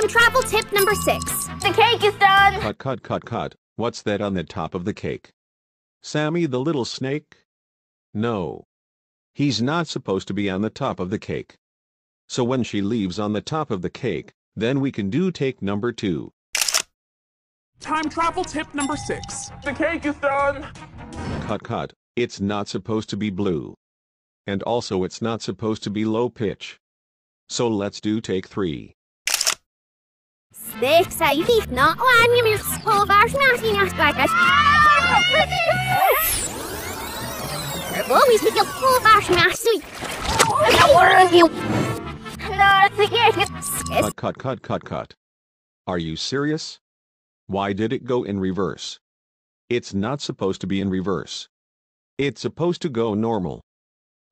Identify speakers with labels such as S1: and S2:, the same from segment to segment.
S1: Time travel tip number six.
S2: The cake is done.
S3: Cut, cut, cut, cut. What's that on the top of the cake? Sammy the little snake? No. He's not supposed to be on the top of the cake. So when she leaves on the top of the cake, then we can do take number two.
S4: Time travel tip number six. The cake is done.
S3: Cut, cut. It's not supposed to be blue. And also it's not supposed to be low pitch. So let's do take three.
S1: Six, I leave not one you miss full version as you ask like us. I've always been a full version as you.
S2: How are you? No, it's the cake.
S1: Skip.
S3: Cut, cut, cut, cut, cut. Are you serious? Why did it go in reverse? It's not supposed to be in reverse. It's supposed to go normal.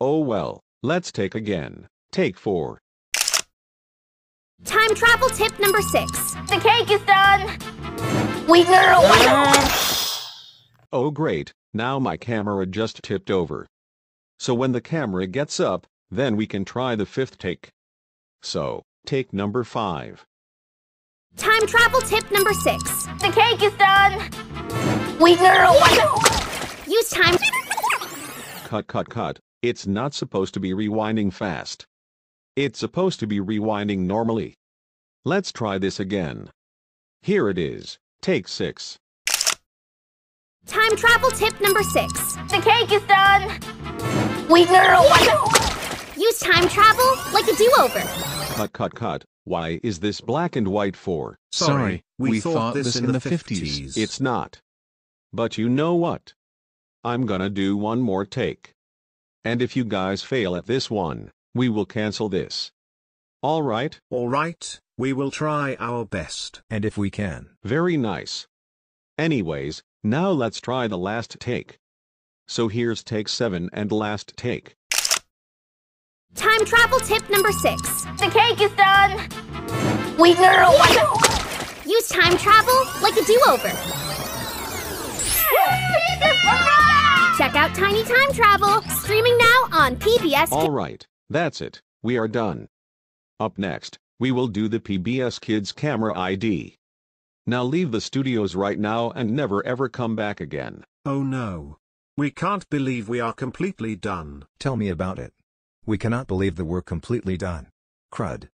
S3: Oh well, let's take again. Take four.
S1: Time travel tip number six.
S2: The cake is done. We know.
S3: Oh great, now my camera just tipped over. So when the camera gets up, then we can try the fifth take. So, take number five.
S1: Time travel tip number six.
S2: The cake is done. We know.
S1: Use time.
S3: Cut, cut, cut. It's not supposed to be rewinding fast. It's supposed to be rewinding normally. Let's try this again. Here it is. Take six.
S1: Time travel tip number six.
S2: The cake is done. We know.
S1: Use time travel like a do-over.
S3: Cut, cut, cut. Why is this black and white for?
S5: Sorry, we, thought, this in the 50s.
S3: It's not. But you know what? I'm gonna do one more take. And if you guys fail at this one, we will cancel this. Alright?
S5: Alright, we will try our best.
S6: And if we can.
S3: Very nice. Anyways, now let's try the last take. So here's take 7 and last take.
S1: Time travel tip number six.
S2: The cake is done. We know.
S1: Use time travel like a do-over. Check out Tiny Time Travel, streaming now on PBS.
S3: Alright, that's it. We are done. Up next, we will do the PBS Kids camera ID. Now leave the studios right now and never ever come back again.
S5: Oh no. We can't believe we are completely done.
S6: Tell me about it. We cannot believe that we're completely done. Crud.